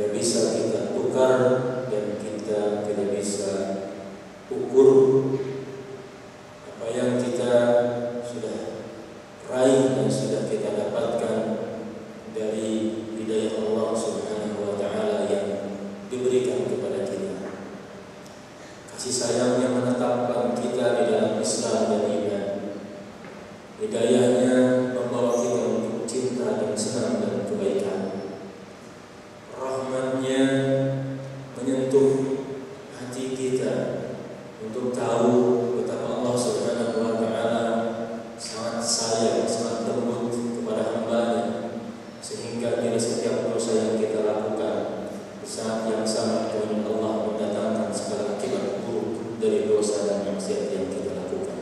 tidak bisa kita tukar dan kita tidak bisa ukur apa yang kita sudah raih dan sudah kita dapatkan dari hidayah Allah Subhanahu wa taala yang diberikan kepada kita. Kasih sayang yang menetapkan kita di dalam Islam dan iman. Hidayahnya membawa kita untuk cinta dan senang dan kebaikan rahmatnya menyentuh hati kita untuk tahu betapa Allah Subhanahu wa taala sangat sayang, sangat lembut kepada hambanya sehingga dari setiap dosa yang kita lakukan di saat yang sama kemudian Allah mendatangkan segala akibat buruk dari dosa dan maksiat yang kita lakukan.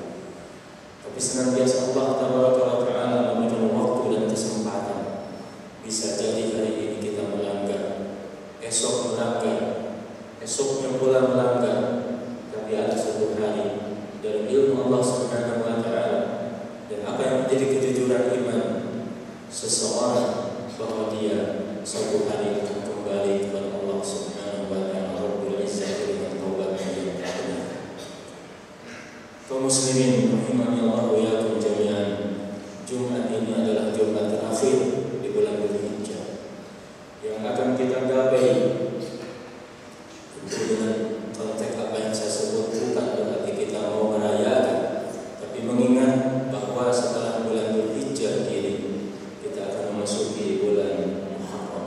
Tapi senantiasa Allah Taala Taala memberikan waktu dan kesempatan bisa jadi hari ini kita melanggar esok melanggar esoknya pula melanggar tapi ada suatu hari dari ilmu Allah Subhanahu wa taala dan apa yang menjadi kejujuran iman seseorang bahwa dia suatu hari akan kembali kepada Allah Subhanahu wa taala Rabbul Izzati dengan taubat yang benar kaum muslimin rahimani Allah wa iyyakum jami'an Jumat ini adalah Jumat terakhir di bulan Dzulhijjah yang akan kita gapai tentu dengan konteks apa yang saya sebut bukan berarti kita mau merayakan tapi mengingat bahwa setelah bulan Dzulhijjah ini kita akan memasuki bulan Muharram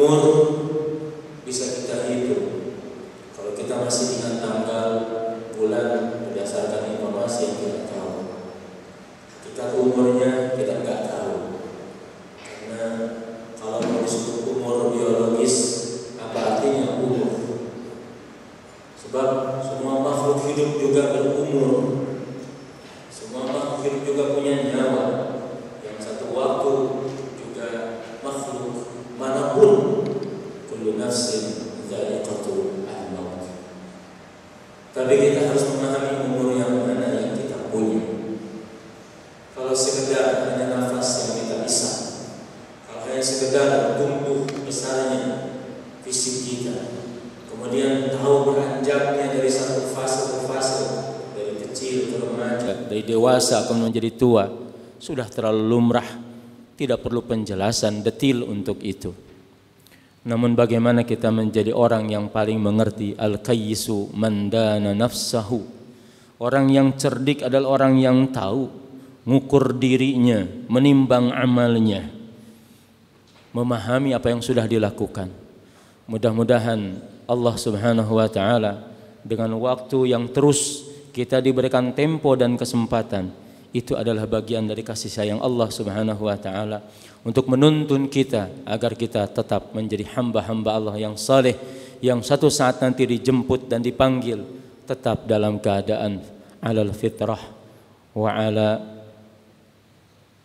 umur bisa kita hitung kalau kita masih ingat tanggal bulan berdasarkan informasi yang kita tahu kita umurnya kita nggak tahu karena kalau mau disebut umur biologis apa artinya umur sebab semua makhluk hidup juga berumur semua makhluk hidup juga punya nyawa yang satu waktu juga makhluk mana pun kullu nafsin dha'iqatul al-maut tapi kita harus memahami umur yang mana yang kita punya. Kalau sekedar hanya nafas yang kita bisa kalau hanya sekedar tumbuh besarnya fisik kita kemudian tahu beranjaknya dari satu fase ke fase dari kecil ke remaja dari dewasa kemudian menjadi tua sudah terlalu lumrah. Tidak perlu penjelasan detil untuk itu namun bagaimana kita menjadi orang yang paling mengerti al-qayyisu mandana nafsahu? Orang yang cerdik adalah orang yang tahu mengukur dirinya menimbang amalnya memahami apa yang sudah dilakukan. Mudah-mudahan Allah Subhanahu wa taala dengan waktu yang terus kita diberikan tempo dan kesempatan itu adalah bagian dari kasih sayang Allah Subhanahu wa taala untuk menuntun kita agar kita tetap menjadi hamba-hamba Allah yang saleh yang satu saat nanti dijemput dan dipanggil tetap dalam keadaan alal fitrah wa ala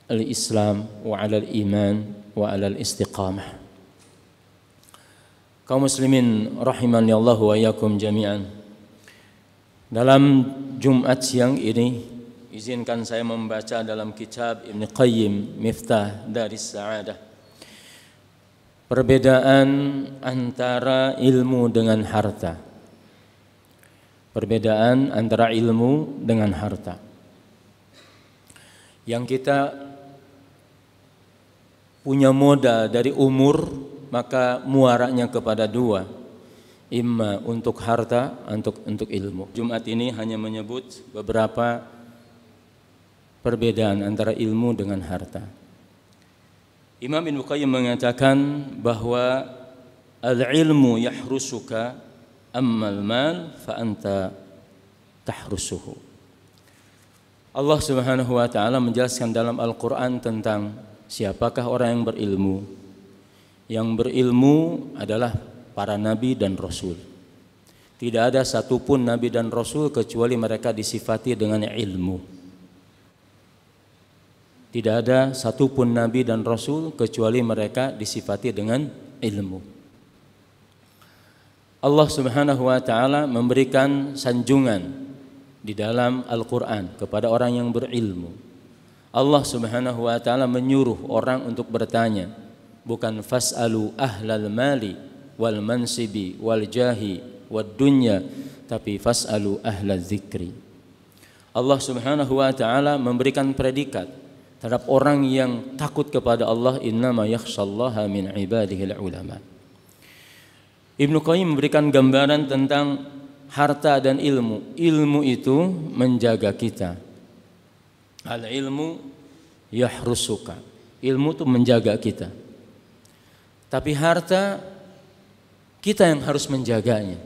al-islam wa ala al-iman wa ala al-istiqamah. Kaum muslimin rahimani Allah wa jami'an. Dalam Jumat siang ini izinkan saya membaca dalam kitab Ibn Qayyim Miftah dari Sa'adah. Perbedaan antara ilmu dengan harta. Perbedaan antara ilmu dengan harta. Yang kita punya modal dari umur maka muaranya kepada dua. Imma untuk harta untuk untuk ilmu. Jumat ini hanya menyebut beberapa perbedaan antara ilmu dengan harta. Imam Ibnu Qayyim mengatakan bahwa al-ilmu yahrusuka amma al-mal fa anta tahrusuhu. Allah Subhanahu wa taala menjelaskan dalam Al-Qur'an tentang siapakah orang yang berilmu. Yang berilmu adalah para nabi dan rasul. Tidak ada satupun nabi dan rasul kecuali mereka disifati dengan ilmu. Tidak ada satupun nabi dan rasul kecuali mereka disifati dengan ilmu. Allah Subhanahu wa taala memberikan sanjungan di dalam Al-Qur'an kepada orang yang berilmu. Allah Subhanahu wa taala menyuruh orang untuk bertanya, bukan fasalu ahlal mali wal mansibi wal jahi wad dunya tapi fasalu ahla dzikri Allah Subhanahu wa taala memberikan predikat terhadap orang yang takut kepada Allah innama yakhshallaha min ibadihil ulama. Ibnu Qayyim memberikan gambaran tentang harta dan ilmu. Ilmu itu menjaga kita. Al ilmu yahrusuka. Ilmu itu menjaga kita. Tapi harta kita yang harus menjaganya.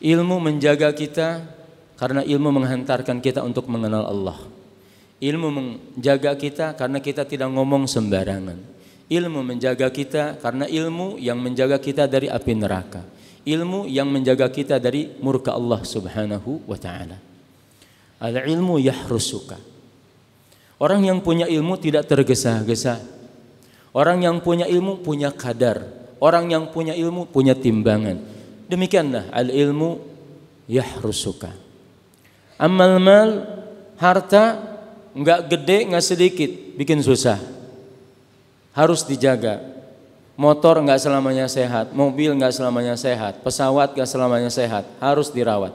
Ilmu menjaga kita karena ilmu menghantarkan kita untuk mengenal Allah. Ilmu menjaga kita karena kita tidak ngomong sembarangan. Ilmu menjaga kita karena ilmu yang menjaga kita dari api neraka. Ilmu yang menjaga kita dari murka Allah Subhanahu wa taala. Al ilmu yahrusuka. Orang yang punya ilmu tidak tergesa-gesa. Orang yang punya ilmu punya kadar, Orang yang punya ilmu punya timbangan. Demikianlah al ilmu yahrusuka. Amal mal harta enggak gede enggak sedikit bikin susah. Harus dijaga. Motor enggak selamanya sehat, mobil enggak selamanya sehat, pesawat enggak selamanya sehat, harus dirawat.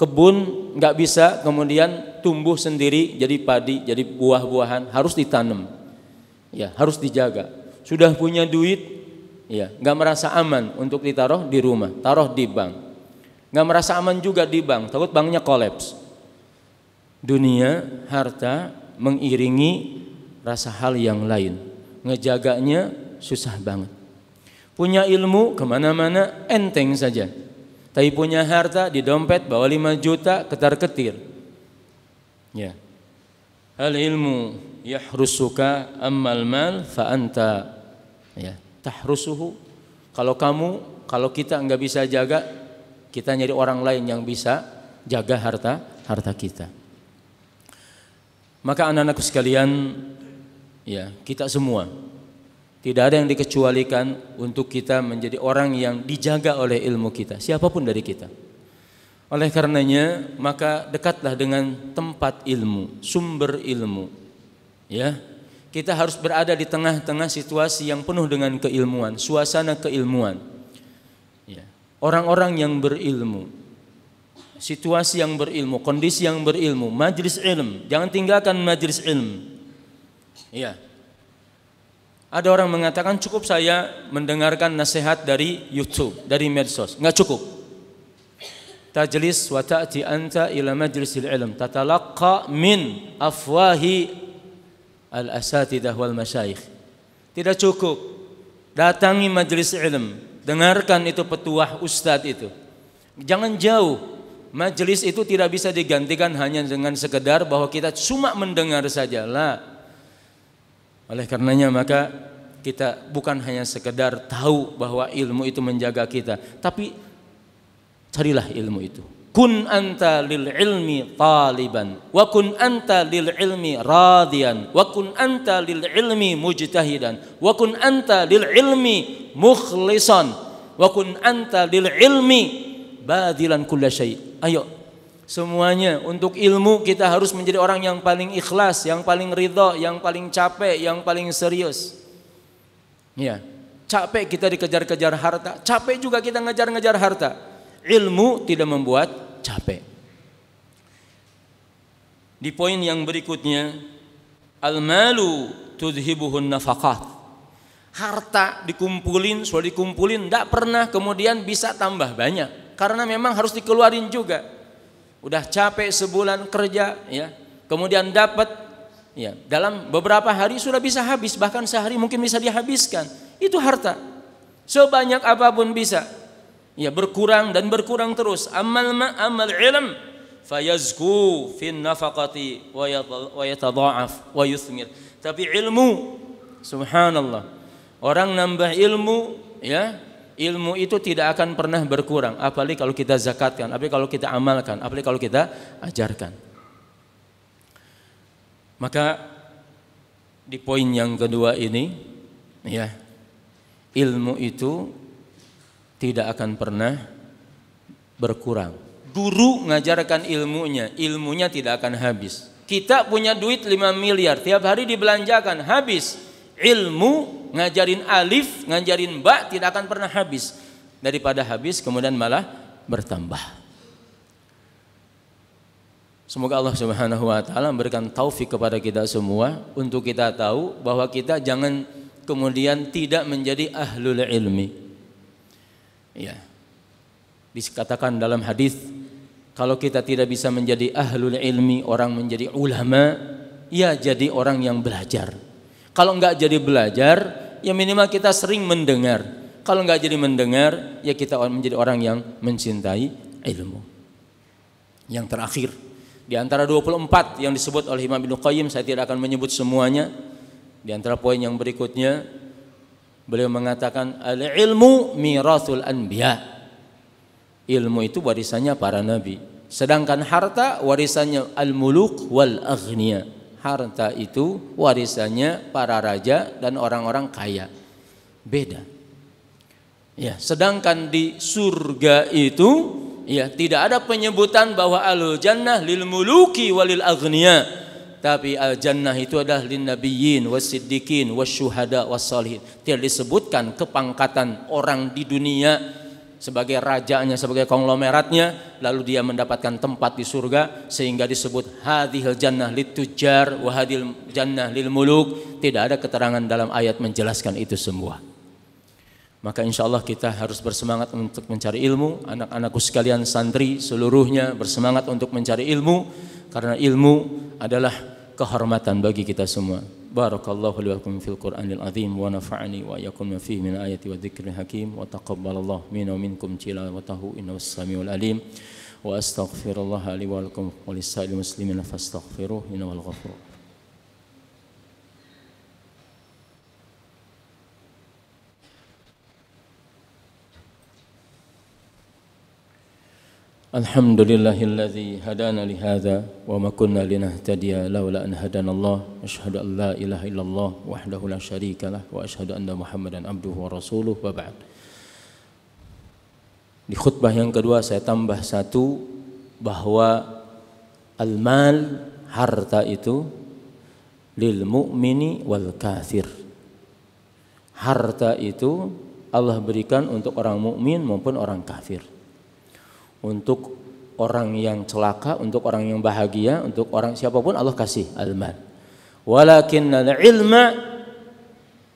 Kebun enggak bisa kemudian tumbuh sendiri jadi padi, jadi buah-buahan, harus ditanam. Ya, harus dijaga. Sudah punya duit, Ya, nggak merasa aman untuk ditaruh di rumah, taruh di bank. Nggak merasa aman juga di bank, takut banknya kolaps. Dunia, harta mengiringi rasa hal yang lain. Ngejaganya susah banget. Punya ilmu ke mana-mana enteng saja. Tapi punya harta di dompet bawa 5 juta ketar-ketir. Ya. Hal ilmu yahrusuka ammal mal fa anta ya tahrusuhu kalau kamu kalau kita enggak bisa jaga kita nyari orang lain yang bisa jaga harta harta kita maka anak-anakku sekalian ya kita semua tidak ada yang dikecualikan untuk kita menjadi orang yang dijaga oleh ilmu kita siapa pun dari kita oleh karenanya maka dekatlah dengan tempat ilmu sumber ilmu ya kita harus berada di tengah-tengah situasi yang penuh dengan keilmuan, suasana keilmuan. Ya. Orang-orang yang berilmu, situasi yang berilmu, kondisi yang berilmu, majlis ilm, jangan tinggalkan majlis ilm. Ya. Ada orang mengatakan cukup saya mendengarkan nasihat dari YouTube, dari medsos. Enggak cukup. Tajlis wa ta'ti anta ila majlisil ilm tatalaqqa min afwahi al-asatidah wal masyayikh. Tidak cukup datangi majelis ilm, dengarkan itu petuah ustadz itu. Jangan jauh. Majelis itu tidak bisa digantikan hanya dengan sekedar bahwa kita cuma mendengar saja. Lah. Oleh karenanya maka kita bukan hanya sekedar tahu bahwa ilmu itu menjaga kita, tapi carilah ilmu itu kun anta lil ilmi taliban wa kun anta lil ilmi radiyan wa kun anta lil ilmi mujtahidan wa kun anta lil ilmi mukhlisan wa kun anta lil ilmi badilan kulla syai ayo semuanya untuk ilmu kita harus menjadi orang yang paling ikhlas yang paling ridho yang paling capek yang paling serius ya capek kita dikejar-kejar harta capek juga kita ngejar-ngejar harta ilmu tidak membuat capek. Di poin yang berikutnya, al-malu tudhibuhun nafaqat. harta dikumpulin, sudah dikumpulin, tidak pernah kemudian bisa tambah banyak. Karena memang harus dikeluarin juga. Udah capek sebulan kerja, ya, kemudian dapat, ya, dalam beberapa hari sudah bisa habis, bahkan sehari mungkin bisa dihabiskan. Itu harta. Sebanyak apa pun bisa. Ya, berkurang dan berkurang terus. Amal ma amal ilm fayazku fin nafaqati wa yatadha'af wa yuthmir. Tapi ilmu subhanallah. Orang nambah ilmu ya, ilmu itu tidak akan pernah berkurang apalagi kalau kita zakatkan, apalagi kalau kita amalkan, apalagi kalau kita ajarkan. Maka di poin yang kedua ini ya, ilmu itu tidak akan pernah berkurang guru ngajarkan ilmunya, ilmunya tidak akan habis. Kita punya duit 5 miliar, tiap hari dibelanjakan, habis. Ilmu ngajarin alif, ngajarin ba tidak akan pernah habis. Daripada habis kemudian malah bertambah. Semoga Allah Subhanahu wa taala memberikan taufik kepada kita semua untuk kita tahu bahwa kita jangan kemudian tidak menjadi ahlul ilmi. Ya. Dikatakan dalam hadis kalau kita tidak bisa menjadi ahlul ilmi, orang menjadi ulama, ya jadi orang yang belajar. Kalau enggak jadi belajar, ya minimal kita sering mendengar. Kalau enggak jadi mendengar, ya kita menjadi orang yang mencintai ilmu. Yang terakhir, di antara 24 yang disebut oleh Imam Ibnu Qayyim, saya tidak akan menyebut semuanya. Di antara poin yang berikutnya, beliau mengatakan al-ilmu mirathul anbiya' Ilmu itu warisannya para nabi. Sedangkan harta warisannya al-muluk wal aghnia. Harta itu warisannya para raja dan orang-orang kaya. Beda. Ya, sedangkan di surga itu ya tidak ada penyebutan bahwa al jannah lil muluki walil aghnia. Tapi al jannah itu adalah lin nabiyyin wasiddiqin wasyuhada wassalihin. Tidak disebutkan kepangkatan orang di dunia sebagai rajanya, sebagai konglomeratnya, lalu dia mendapatkan tempat di surga sehingga disebut hadhil jannah litujar wa hadhil jannah lil muluk. Tidak ada keterangan dalam ayat menjelaskan itu semua. Maka insya Allah kita harus bersemangat untuk mencari ilmu. Anak-anakku sekalian santri seluruhnya bersemangat untuk mencari ilmu karena ilmu adalah kehormatan bagi kita semua. بارك الله لي ولكم في القرآن العظيم ونفعني وإياكم فيه من آيات والذكر الحكيم وتقبل الله منا ومنكم تلاوته إنه السميع العليم وأستغفر الله لي ولكم ولسائر المسلمين فاستغفروه إنه الغفور الحمد لله الذي هدانا لهذا وما كنا لنهتدي لولا أن هدانا الله أشهد أن لا إله إلا الله وحده لا شريك له وأشهد أن محمدا عبده ورسوله وبعد Di khutbah yang kedua saya tambah satu bahwa al-mal harta itu lil mu'mini wal kafir. Harta itu Allah berikan untuk orang mukmin maupun orang kafir untuk orang yang celaka, untuk orang yang bahagia, untuk orang siapa pun Allah kasih al-mal. Walakin ilma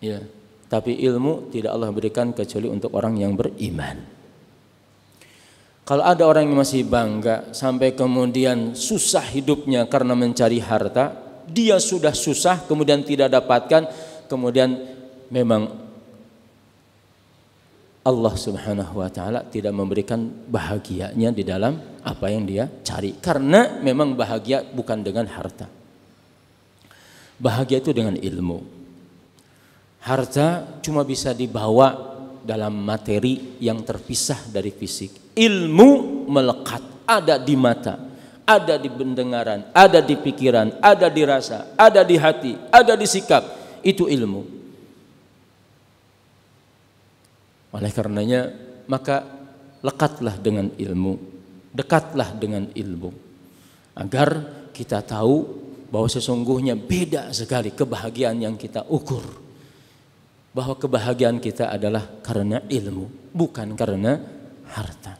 ya, tapi ilmu tidak Allah berikan kecuali untuk orang yang beriman. Kalau ada orang yang masih bangga sampai kemudian susah hidupnya karena mencari harta, dia sudah susah kemudian tidak dapatkan, kemudian memang Allah Subhanahu wa taala tidak memberikan bahagianya di dalam apa yang dia cari karena memang bahagia bukan dengan harta. Bahagia itu dengan ilmu. Harta cuma bisa dibawa dalam materi yang terpisah dari fisik. Ilmu melekat, ada di mata, ada di pendengaran, ada di pikiran, ada di rasa, ada di hati, ada di sikap. Itu ilmu. Oleh karenanya maka lekatlah dengan ilmu, dekatlah dengan ilmu agar kita tahu bahwa sesungguhnya beda sekali kebahagiaan yang kita ukur. Bahwa kebahagiaan kita adalah karena ilmu, bukan karena harta.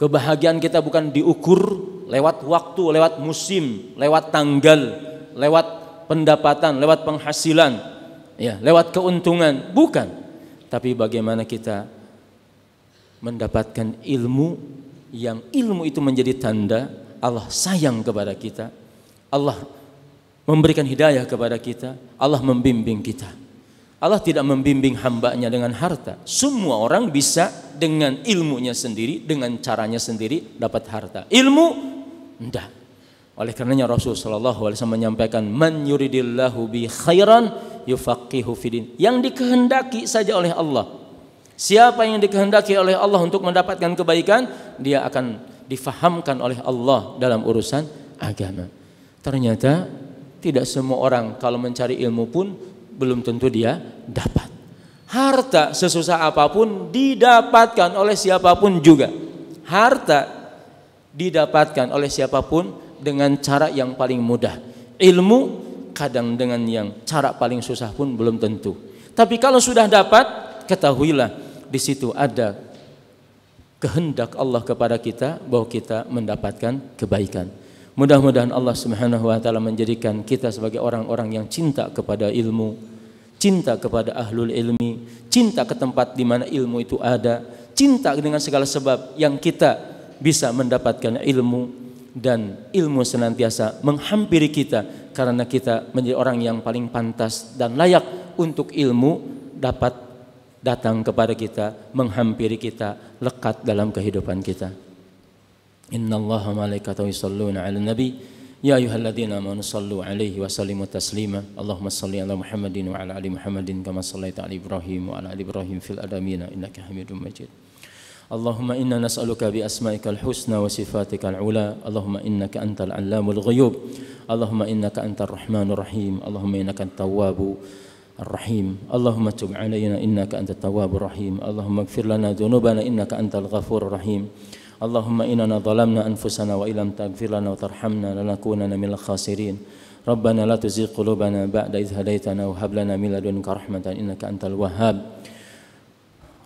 Kebahagiaan kita bukan diukur lewat waktu, lewat musim, lewat tanggal, lewat pendapatan, lewat penghasilan, ya, lewat keuntungan, bukan. Tapi bagaimana kita mendapatkan ilmu yang ilmu itu menjadi tanda Allah sayang kepada kita. Allah memberikan hidayah kepada kita, Allah membimbing kita. Allah tidak membimbing hambanya dengan harta. Semua orang bisa dengan ilmunya sendiri, dengan caranya sendiri dapat harta. Ilmu, tidak. Oleh karenanya Rasul Shallallahu Alaihi Wasallam menyampaikan, "Man yuridillahu bi khairan yufaqihu fidin." Yang dikehendaki saja oleh Allah. Siapa yang dikehendaki oleh Allah untuk mendapatkan kebaikan, dia akan difahamkan oleh Allah dalam urusan agama. Ternyata tidak semua orang kalau mencari ilmu pun belum tentu dia dapat. Harta sesusah apa pun didapatkan oleh siapa pun juga. Harta didapatkan oleh siapa pun dengan cara yang paling mudah. Ilmu kadang dengan yang cara paling susah pun belum tentu. Tapi kalau sudah dapat, ketahuilah di situ ada kehendak Allah kepada kita bahwa kita mendapatkan kebaikan. Mudah-mudahan Allah Subhanahu wa taala menjadikan kita sebagai orang-orang yang cinta kepada ilmu, cinta kepada ahlul ilmi, cinta ke tempat di mana ilmu itu ada, cinta dengan segala sebab yang kita bisa mendapatkan ilmu dan ilmu senantiasa menghampiri kita karena kita menjadi orang yang paling pantas dan layak untuk ilmu dapat datang kepada kita, menghampiri kita, lekat dalam kehidupan kita. Innallaha malaikatahu yusalluna ala nabi ya ayuhalladzina amanu sallu 'alaihi wa sallimu taslima. Allahumma salli 'ala Muhammadin wa 'ala ali Muhammadin kama salli ta'ala Ibrahim wa 'ala ali Ibrahim fil adamina innaka hamidun Majid. اللهم إنا نسألك بأسمائك الحسنى وصفاتك العلى. اللهم إنك أنت العلام الغيوب. اللهم إنك أنت الرحمن الرحيم. اللهم إنك التواب الرحيم. اللهم تب علينا إنك أنت التواب الرحيم. اللهم اغفر لنا ذنوبنا إنك أنت الغفور الرحيم. اللهم إننا ظلمنا أنفسنا وإن لم تغفر لنا وترحمنا لنكونن من الخاسرين. ربنا لا تزغ قلوبنا بعد إذ هديتنا وهب لنا من لدنك رحمة إنك أنت الوهاب.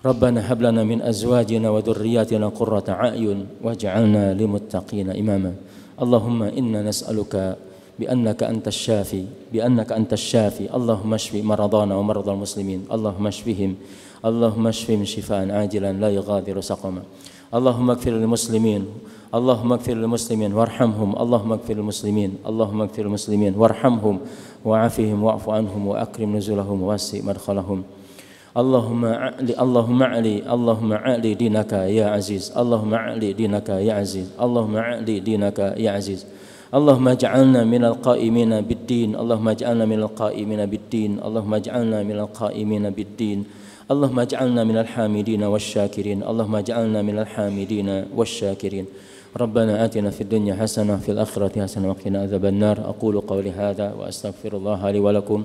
ربنا هب لنا من أزواجنا وذرياتنا قرة أعين واجعلنا للمتقين إماما. اللهم إنا نسألك بأنك أنت الشافي بأنك أنت الشافي. اللهم اشف مرضانا ومرضى المسلمين. اللهم اشفهم اللهم اشفهم شفاء عاجلا لا يغادر سقما. اللهم اغفر للمسلمين. اللهم اغفر للمسلمين وارحمهم. اللهم اغفر للمسلمين. اللهم اغفر للمسلمين وارحمهم. وعافهم واعف عنهم وأكرم نزلهم ووسع مدخلهم. اللهم اعلي اللهم اعلي اللهم اعلي دينك يا عزيز اللهم اعلي دينك يا عزيز اللهم اعلي دينك يا عزيز اللهم اجعلنا من القائمين بالدين اللهم اجعلنا من القائمين بالدين اللهم اجعلنا من القائمين بالدين اللهم اجعلنا من الحامدين والشاكرين اللهم اجعلنا من الحامدين والشاكرين ربنا آتنا في الدنيا حسنة في الآخرة حسنة وقنا عذاب النار أقول قولي هذا وأستغفر الله لي ولكم